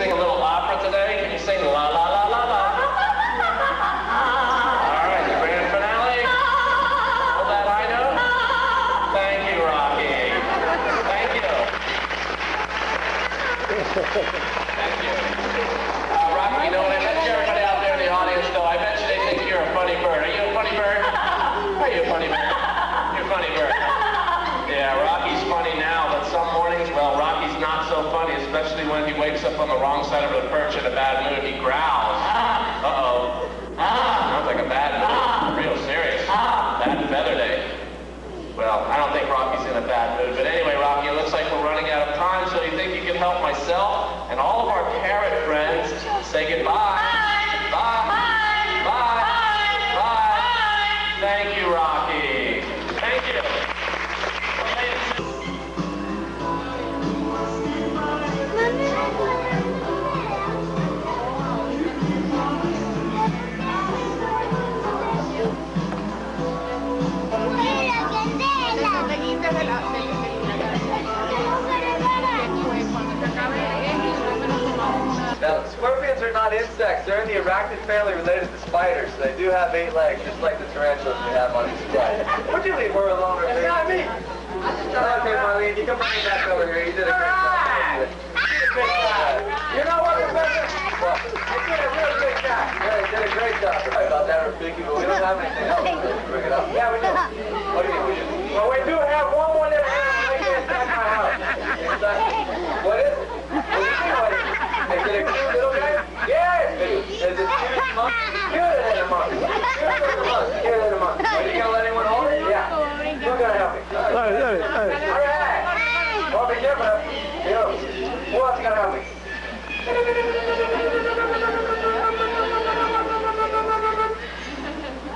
sing a little opera today? Can you sing la la la la la? All right, the grand finale. All that I know. Thank you, Rocky. Thank you. Thank you. Uh, Rocky, you know what I meant, Jerry? on the wrong side of the perch in a bad mood, he growls. Uh-oh. Uh-oh. Now, scorpions are not insects. They're in the arachnid family related to spiders. They do have eight legs, just like the tarantulas we have on these slides. Would you leave her alone? That's not me. Okay, Marlene, you can bring me back over here. You did a great job. You know what, Professor? You did a real good job. Yeah, you did a great job. Sorry about that, Rafiki, but we don't have anything else to bring it up. Yeah, we do. What do you, well, we do have one more little animal right inside my house. What is it? What do you mean, what is it? A cute little guy? Yes! Is it cute monkey? Cuter than a monkey. Cuter than a monkey. Cuter than a monkey. Are you gonna let anyone hold it? Yeah. Who's gonna help me? All right. Dale, dale, dale. All right. Well, be careful. You know, who else is gonna help me?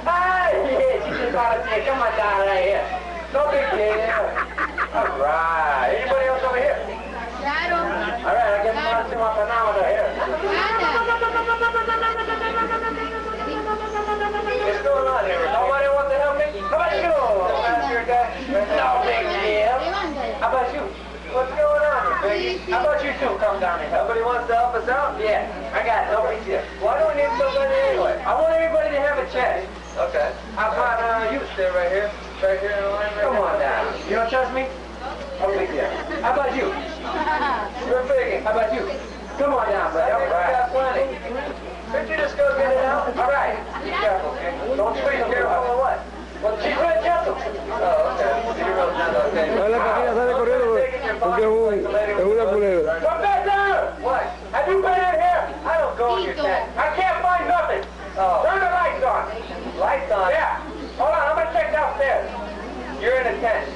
Hey, you just gotta say, come on down right here. No big deal. All right. Anybody else over here? All right, I guess I'm gonna see my phenometer here. What's going on here? Nobody wants to help me? How about you? That's your guy. No big deal. How about you? What's going on here, Biggie? How about you two come down and help? Somebody wants to help us out? Yeah, I got it. No big deal. Why do we need somebody anyway? I want everybody to have a chance. Okay. How about uh, you stay right here? Right here in the line right Come on down. You don't trust me? Oh, no big deal. How about you? You're big. How about you? Come on down, buddy. All right. got plenty. Could you just go get it out? All right. Be careful, okay? Don't swing careful or what? Well, she's real gentle. Oh, okay. You're real gentle, okay. Dale, Paquilla, sale corriendo porque porque es un, es una culebra. Professor! What? Have you been in here? I don't go in your tent. I can't find nothing. Oh. Turn the lights on. Lights on? Yeah. Hold on, I'm gonna check downstairs. You're in a tent.